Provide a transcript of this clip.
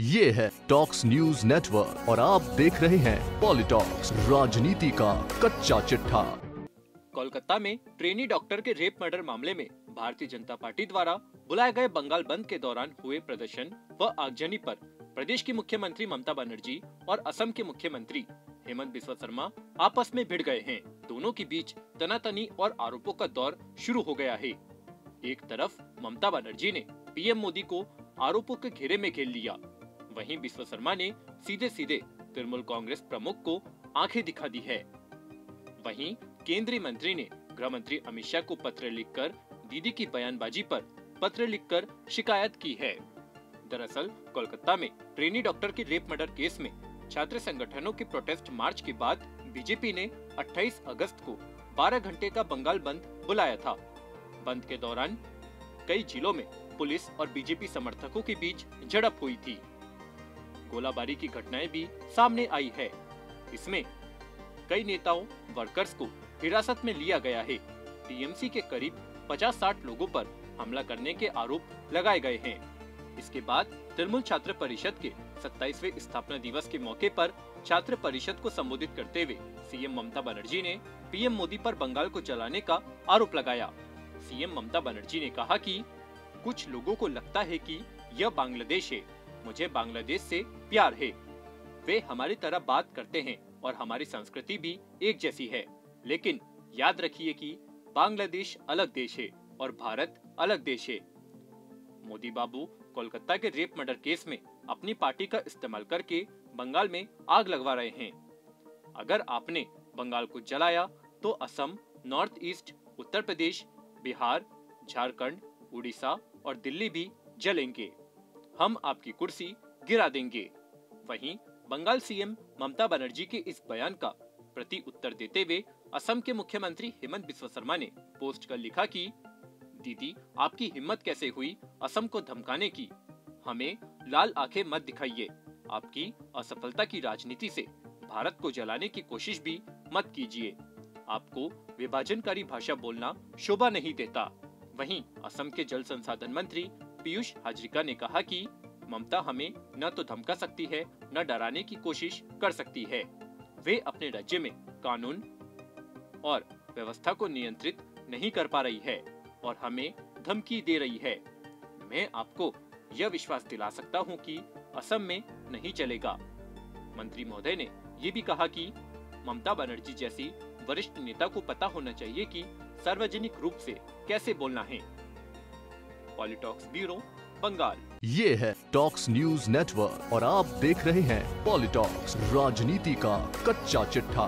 ये है talks news network और आप देख रहे हैं पॉलिटॉक्स राजनीति का कच्चा चिट्ठा। कोलकाता में ट्रेनी डॉक्टर के रेप मर्डर मामले में भारतीय जनता पार्टी द्वारा बुलाए गए बंगाल बंद के दौरान हुए प्रदर्शन व आगजनी पर प्रदेश की मुख्यमंत्री ममता बनर्जी और असम के मुख्यमंत्री हेमंत बिस्वा शर्मा आपस में भिड़ गए हैं। दोनों के बीच तनातनी और आरोपों का दौर शुरू हो गया है। एक तरफ़ ममता बनर्जी ने पीएम मोदी को आरोपों के घेरे में घेर लिया वहीं बिस्वा शर्मा ने सीधे सीधे तृणमूल कांग्रेस प्रमुख को आँखें दिखा दी है। वहीं केंद्रीय मंत्री ने गृह मंत्री अमित शाह को पत्र लिखकर दीदी की बयानबाजी पर पत्र लिखकर शिकायत की है। दरअसल, कोलकाता में ट्रेनी डॉक्टर के रेप मर्डर केस में छात्र संगठनों के प्रोटेस्ट मार्च के बाद बीजेपी ने 28 अगस्त को 12 घंटे का बंगाल बंद बुलाया था। बंद के दौरान कई जिलों में पुलिस और बीजेपी समर्थकों के बीच झड़प हुई थी। गोलाबारी की घटनाएँ भी सामने आई है। इसमें कई नेताओं वर्कर्स को हिरासत में लिया गया है। टीएमसी के करीब 50-60 लोगों पर हमला करने के आरोप लगाए गए हैं। इसके बाद तृणमूल छात्र परिषद के 27वें स्थापना दिवस के मौके पर छात्र परिषद को संबोधित करते हुए सीएम ममता बनर्जी ने पीएम मोदी पर बंगाल को चलाने का आरोप लगाया। सीएम ममता बनर्जी ने कहा कि कुछ लोगों को लगता है कि यह बांग्लादेश है। मुझे बांग्लादेश से प्यार है। वे हमारी तरह बात करते हैं और हमारी संस्कृति भी एक जैसी है। लेकिन याद रखिए कि बांग्लादेश अलग देश है और भारत अलग देश है। मोदी बाबू कोलकाता के रेप मर्डर केस में अपनी पार्टी का इस्तेमाल करके बंगाल में आग लगवा रहे हैं। अगर आपने बंगाल को जलाया तो असम, नॉर्थ ईस्ट, उत्तर प्रदेश, बिहार, झारखंड, उड़ीसा और दिल्ली भी जलेंगे। हम आपकी कुर्सी गिरा देंगे। वहीं बंगाल सीएम ममता बनर्जी के इस बयान का प्रति उत्तर देते हुए असम के मुख्यमंत्री हेमंत बिस्वा शर्मा ने पोस्ट कर लिखा कि, दीदी, आपकी हिम्मत कैसे हुई असम को धमकाने की? हमें लाल आँखें मत दिखाइए। आपकी असफलता की राजनीति से भारत को जलाने की कोशिश भी मत कीजिए। आपको विभाजनकारी भाषा बोलना शोभा नहीं देता। वहीं असम के जल संसाधन मंत्री पीयूष हाजरिका ने कहा कि ममता हमें न तो धमका सकती है, न डराने की कोशिश कर सकती है। वे अपने राज्य में कानून और व्यवस्था को नियंत्रित नहीं कर पा रही है और हमें धमकी दे रही है। मैं आपको यह विश्वास दिला सकता हूँ कि असम में नहीं चलेगा। मंत्री महोदय ने ये भी कहा कि ममता बनर्जी जैसी वरिष्ठ नेता को पता होना चाहिए कि सार्वजनिक रूप से कैसे बोलना है। Politalks bureau, Bengal. ये है टॉक्स न्यूज़ नेटवर्क और आप देख रहे हैं पॉलिटॉक्स राजनीति का कच्चा चिट्ठा।